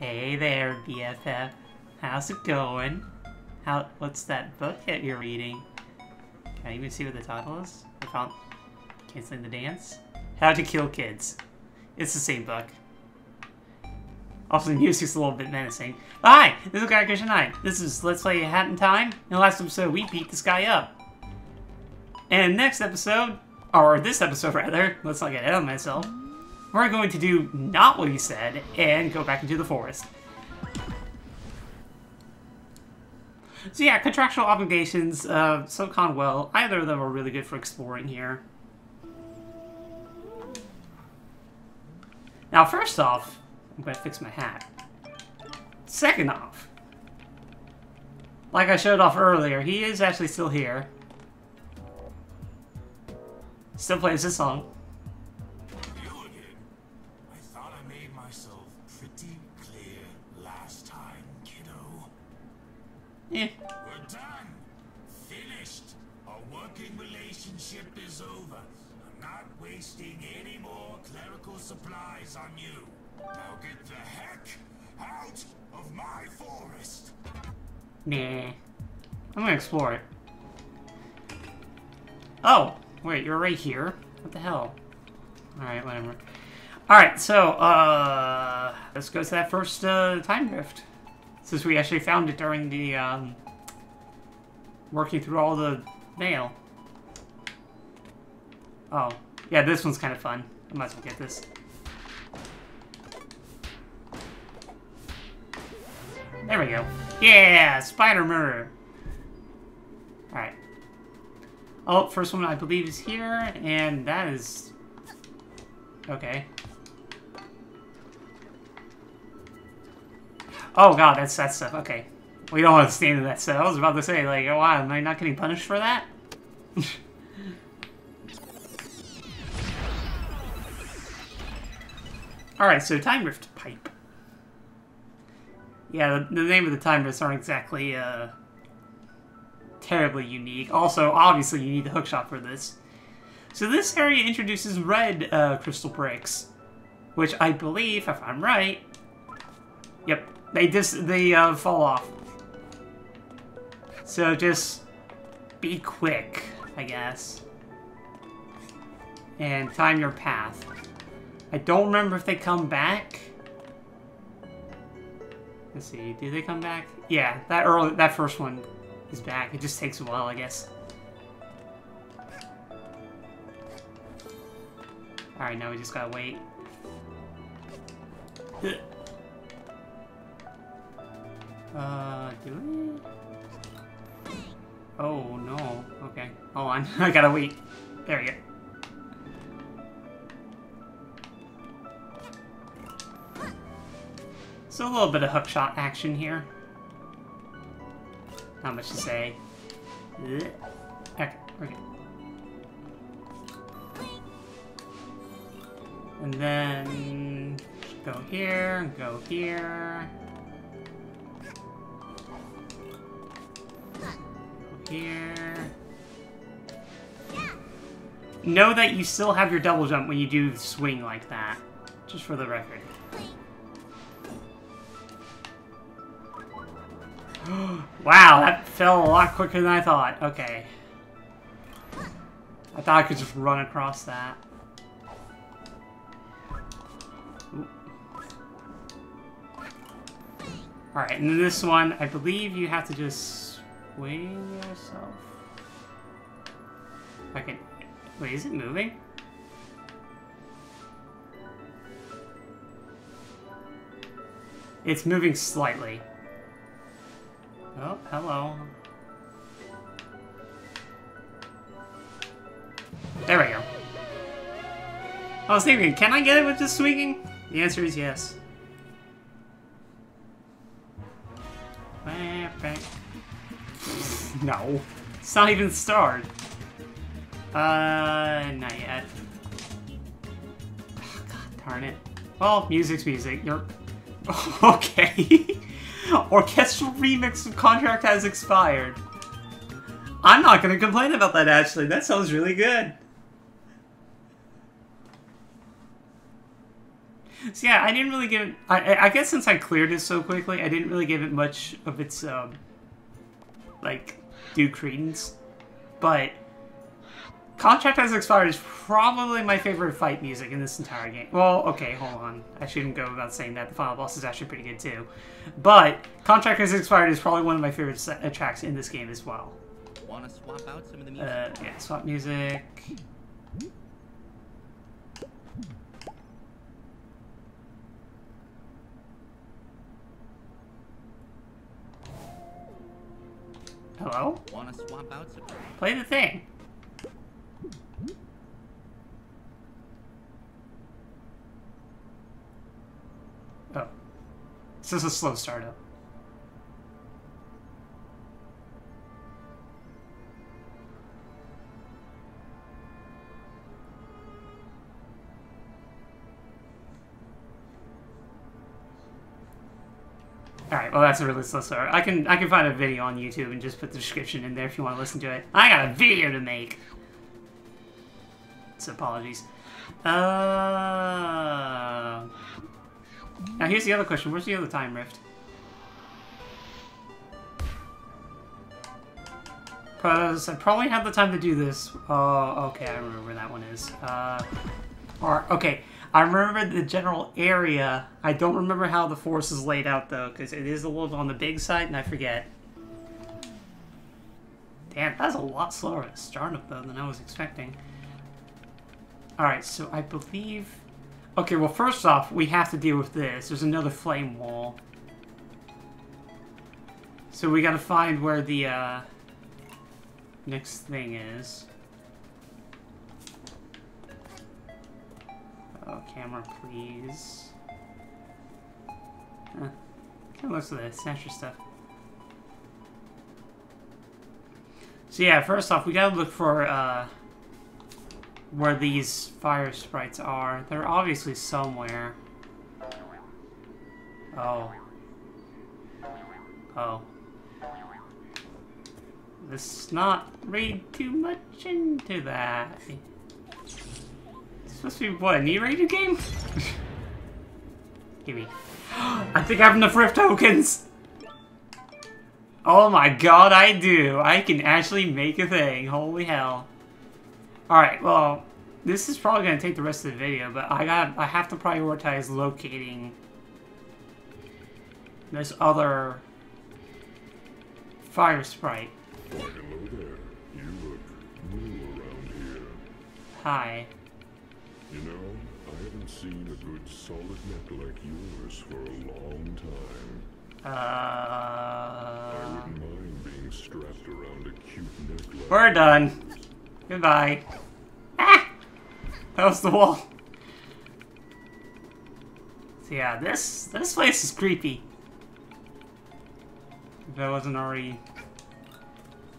Hey there, BFF. How's it going? How? What's that book that you're reading? Can I even see what the title is? I found canceling the dance. How to Kill Kids. It's the same book. Also, the music's a little bit menacing. Hi, this is Gaiacrusher 9. This is Let's Play Hat in Time. In the last episode, we beat this guy up. And next episode, or this episode rather, let's not get ahead of myself, we're going to do not what he said and go back into the forest. So yeah, contractual obligations, uh, Subcon well, either of them are really good for exploring here. Now, first off, I'm going to fix my hat. Second off, like I showed off earlier, he is actually still here. Still plays this song. Relationship is over. I'm not wasting any more clerical supplies on you. Now get the heck out of my forest. Nah. I'm gonna explore it. Oh, wait, you're right here? What the hell? Alright, whatever. Alright, so, uh, let's go to that first, uh, time rift. Since we actually found it during the, um, working through all the mail. Oh, yeah, this one's kind of fun. I might as well get this. There we go. Yeah, spider murder. Alright. Oh, first one I believe is here, and that is... Okay. Oh god, that's that stuff. Okay. We don't want to stand in that stuff. I was about to say, like, oh, wow, am I not getting punished for that? Alright, so time rift pipe. Yeah, the, the name of the time rifts aren't exactly, uh, terribly unique. Also, obviously, you need the hookshot for this. So this area introduces red uh, crystal bricks, which I believe, if I'm right, yep, they just they uh, fall off. So just be quick, I guess, and time your path. I don't remember if they come back. Let's see, do they come back? Yeah, that early, that first one is back. It just takes a while, I guess. Alright, now we just gotta wait. Uh, do we? Oh, no. Okay. Hold on. I gotta wait. There we go. So a little bit of hookshot action here. Not much to say. Okay, okay. And then go here, go here. Go here. Know that you still have your double jump when you do swing like that. Just for the record. Wow, that fell a lot quicker than I thought. Okay. I thought I could just run across that. Alright, and then this one, I believe you have to just swing yourself. I can... Wait, is it moving? It's moving slightly. Oh, hello. There we go. I was thinking, can I get it with just swinging? The answer is yes. No. It's not even started. Uh, not yet. Oh, God darn it. Well, music's music. You're... okay. Orchestral remix of contract has expired. I'm not gonna complain about that, actually. That sounds really good. So yeah, I didn't really give it. I, I- I guess since I cleared it so quickly, I didn't really give it much of its um, like due credence. But Contract Has Expired is probably my favorite fight music in this entire game. Well, okay, hold on. I shouldn't go without saying that. The final boss is actually pretty good too. But Contract Has Expired is probably one of my favorite uh, tracks in this game as well. Want to swap out some of the music? Uh, yeah, swap music. Hello? Want to swap out some? Play the thing. This is a slow startup. Alright, well that's a really slow start. I can I can find a video on YouTube and just put the description in there if you want to listen to it. I got a video to make. So apologies. Uh now here's the other question. Where's the other time rift? Because I probably have the time to do this. Oh, okay, I remember where that one is. Uh, or, okay, I remember the general area. I don't remember how the force is laid out, though, because it is a little on the big side, and I forget. Damn, that's a lot slower to start up, though, than I was expecting. Alright, so I believe... Okay, well, first off, we have to deal with this. There's another flame wall. So we gotta find where the, uh... Next thing is... Oh, camera, please. Huh. Kind of looks like the Snatcher stuff. So yeah, first off, we gotta look for, uh... Where these fire sprites are. They're obviously somewhere. Oh. Oh. Let's not read too much into that. It's supposed to be what, an E-rated game? Give me. I think I have enough Rift tokens! Oh my god, I do! I can actually make a thing. Holy hell. Alright, well, this is probably gonna take the rest of the video, but I got I have to prioritize locating this other fire sprite. Why, hello there. You look new around here. Hi. You know, I haven't seen a good solid neck like yours for a long time. I Uh, wouldn't mind being strapped around a cute neck like we're done. Goodbye. That was the wall. So yeah, this this place is creepy. If I wasn't already,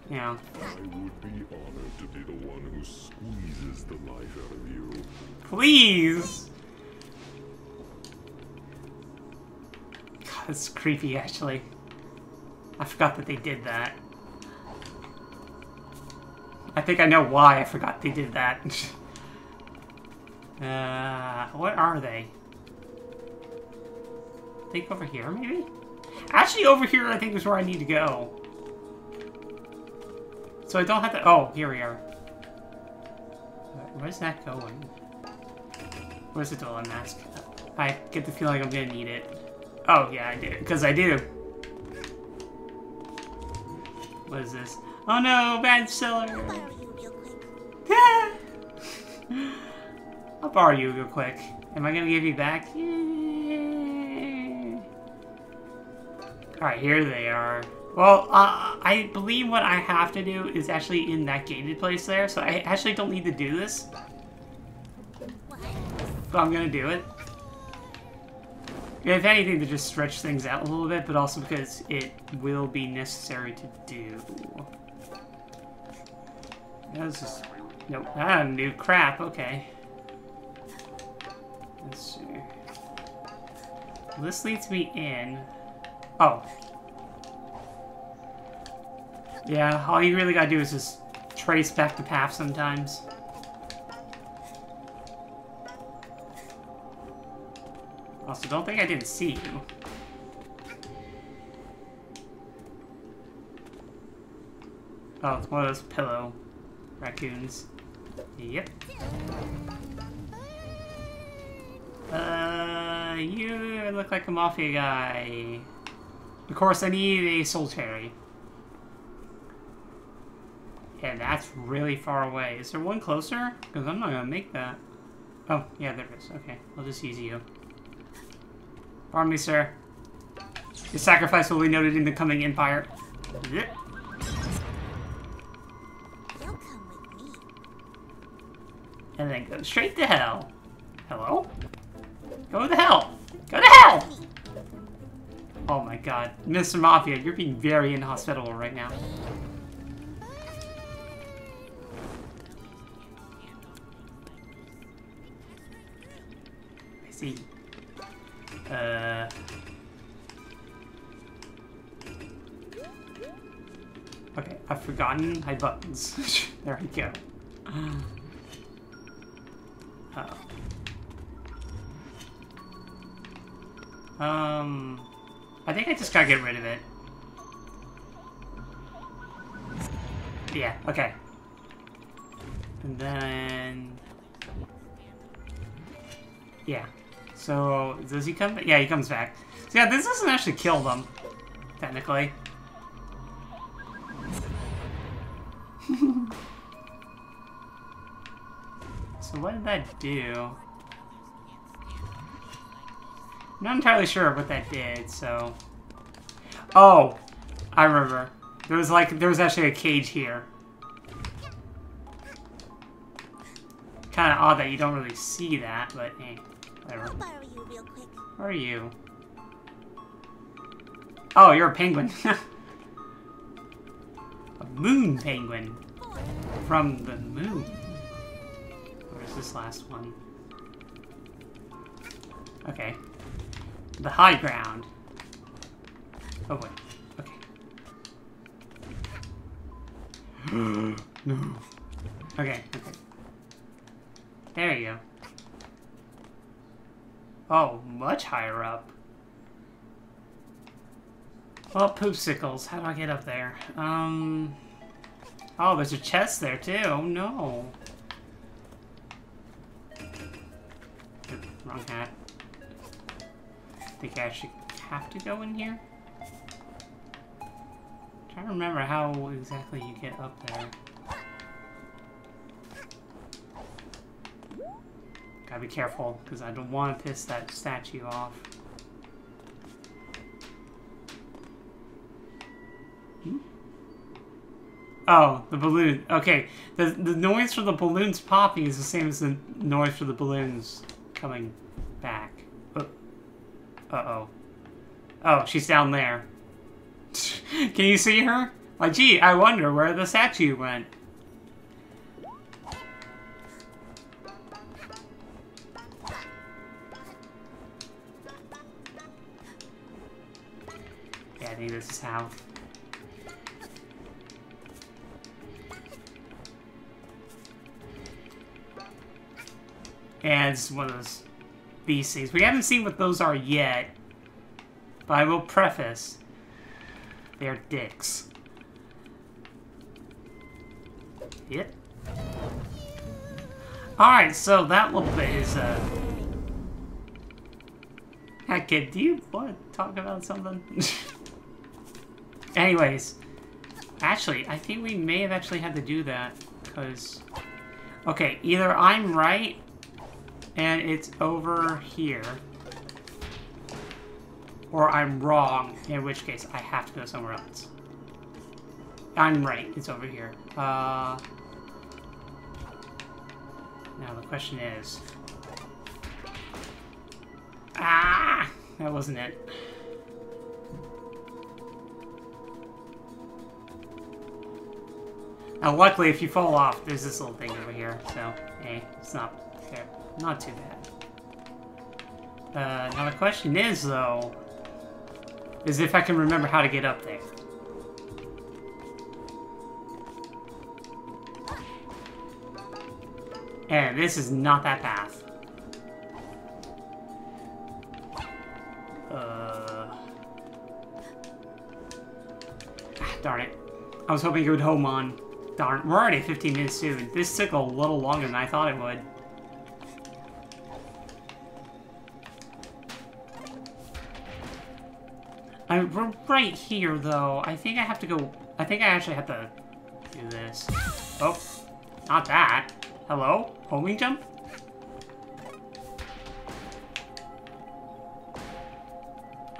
you know. I would be honored to be the one who squeezes the life out of you. Please! God, it's creepy, actually. I forgot that they did that. I think I know why I forgot they did that. uh, what are they? I think over here, maybe? Actually, over here, I think is where I need to go. So I don't have to... Oh, here we are. Where's that going? Where's the Dweller mask? I get the feeling I'm gonna need it. Oh, yeah, I do. Because I do. What is this? Oh no, bad seller! I'll borrow you real quick. Am I gonna give you back? Alright, here they are. Well, uh, I believe what I have to do is actually in that gated place there, so I actually don't need to do this. But I'm gonna do it. If anything, to just stretch things out a little bit, but also because it will be necessary to do. This is... Nope, ah, new crap, okay. Let's see. This leads me in... Oh. Yeah, all you really gotta do is just trace back the path sometimes. Also, don't think I didn't see you. Oh, it's one of those pillow raccoons. Yep. Uh, you look like a mafia guy. Of course, I need a soul cherry. Yeah, that's really far away. Is there one closer? Because I'm not gonna make that. Oh, yeah, there is. Okay, I'll just use you. Pardon me, sir. Your sacrifice will be noted in the coming empire. Zip. You'll come with me. And then go straight to hell. Hello? Go to hell! Go to hell! Oh my god. Mr. Mafia, you're being very inhospitable right now. I see. Uh... Okay, I've forgotten my buttons. there we go. Um, I think I just gotta get rid of it. Yeah, okay. And then... Yeah. So, does he come back? Yeah, he comes back. So yeah, this doesn't actually kill them, technically. so what did that do? I'm not entirely sure what that did, so... Oh! I remember. There was like, there was actually a cage here. Kinda odd that you don't really see that, but hey, whatever. I'll borrow you real quick. Where are you? Oh, you're a penguin. a moon penguin. From the moon. Where's this last one? Okay. The high ground. Oh, wait. Okay. no. Okay, okay. There you go. Oh, much higher up. Well, poopsicles. How do I get up there? Um... Oh, there's a chest there, too. Oh, no. Wrong hat. Think I actually have to go in here? trying to remember how exactly you get up there. Gotta be careful, because I don't want to piss that statue off. Hmm? Oh, the balloon. Okay, the the noise for the balloons popping is the same as the noise for the balloons coming back. Uh oh. Oh, she's down there. Can you see her? Like, gee, I wonder where the statue went. Yeah, I think this is how. And it's one of those things. We haven't seen what those are yet, but I will preface they're dicks. Yep. Alright, so that little bit is, uh... Heck, kid, do you want to talk about something? Anyways, actually, I think we may have actually had to do that, because... Okay, either I'm right, and it's over here, or I'm wrong, in which case I have to go somewhere else. I'm right, it's over here. Uh, now the question is... Ah! That wasn't it. Now luckily if you fall off, there's this little thing over here, so hey, it's not. Not too bad. Uh, now the question is, though, is if I can remember how to get up there. And this is not that path. Uh... Ah, darn it. I was hoping it would home on. Darn, we're already 15 minutes soon. This took a little longer than I thought it would. I, we're right here, though. I think I have to go... I think I actually have to do this. Oh, not that. Hello? Homing jump?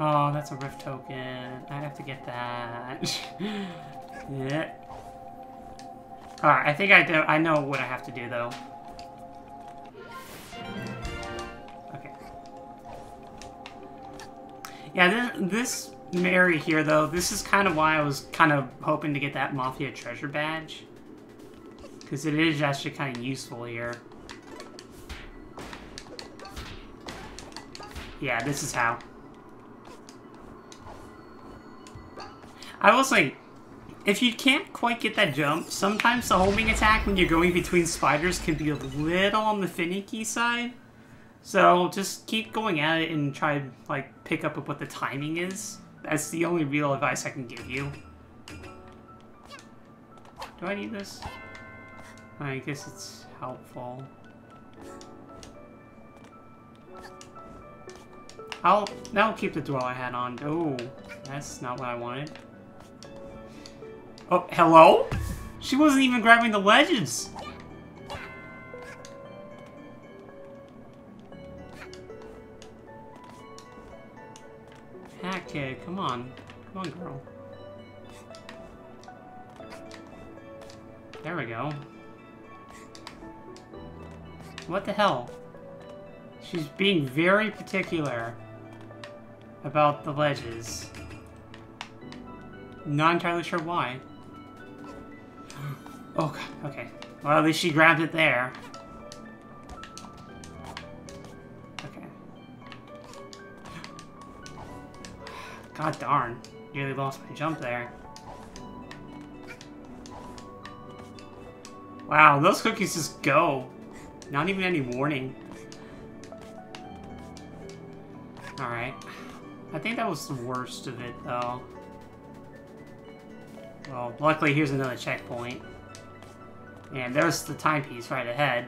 Oh, that's a rift token. I have to get that. yeah. Alright, I think I do. I know what I have to do, though. Okay. Yeah, this, this Mary here, though, this is kind of why I was kind of hoping to get that Mafia treasure badge. Because it is actually kind of useful here. Yeah, this is how. I will say, if you can't quite get that jump, sometimes the homing attack when you're going between spiders can be a little on the finicky side. So just keep going at it and try like pick up what the timing is. That's the only real advice I can give you. Do I need this? I guess it's helpful. I'll now keep the dwell hat on. Oh, that's not what I wanted. Oh, hello? She wasn't even grabbing the legends. Kid, come on. Come on, girl. There we go. What the hell? She's being very particular about the ledges. Not entirely sure why. Oh, God. okay. Well, at least she grabbed it there. God darn. Nearly lost my jump there. Wow, those cookies just go. Not even any warning. Alright. I think that was the worst of it, though. Well, luckily here's another checkpoint. And there's the timepiece right ahead.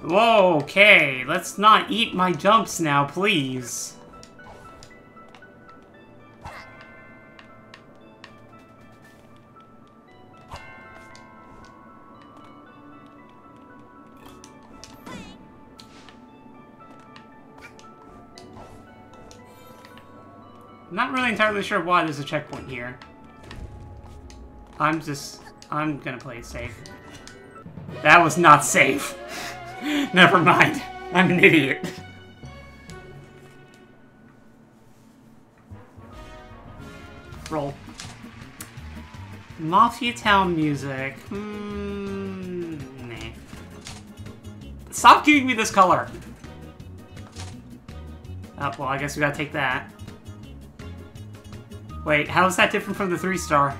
Whoa, okay, let's not eat my jumps now, please. Really entirely sure why there's a checkpoint here. I'm just... I'm gonna play it safe. That was not safe. Never mind. I'm an idiot. Roll. Mafia Town music. Hmm. Nah. Stop giving me this color. Oh, well, I guess we gotta take that. Wait, how is that different from the three star?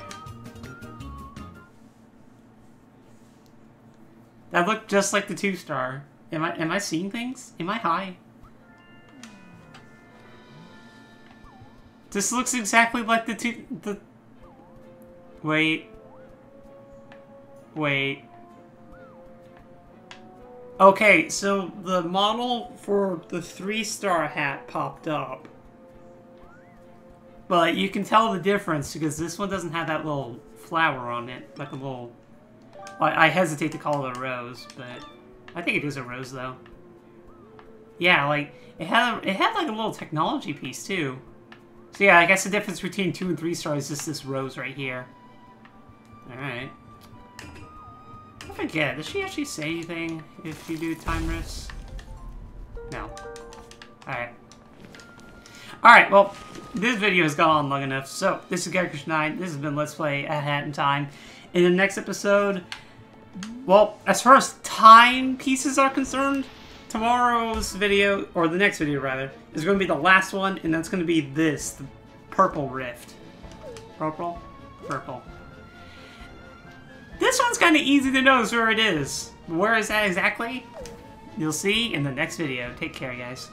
That looked just like the two star. Am I am I seeing things? Am I high? This looks exactly like the two the Wait. Wait. Okay, so the model for the three star hat popped up. But you can tell the difference because this one doesn't have that little flower on it, like a little... Well, I hesitate to call it a rose, but I think it is a rose though. Yeah, like it had a, it had like a little technology piece too. So yeah, I guess the difference between two and three stars is just this rose right here. All right. I forget. Does she actually say anything if you do time rifts? No. All right. Alright, well, this video has gone on long enough, so this is Garrett 9 this has been Let's Play at Hat in Time. In the next episode, well, as far as time pieces are concerned, tomorrow's video, or the next video rather, is going to be the last one, and that's going to be this, the Purple Rift. Purple? Purple. This one's kind of easy to notice where it is. Where is that exactly? You'll see in the next video. Take care, guys.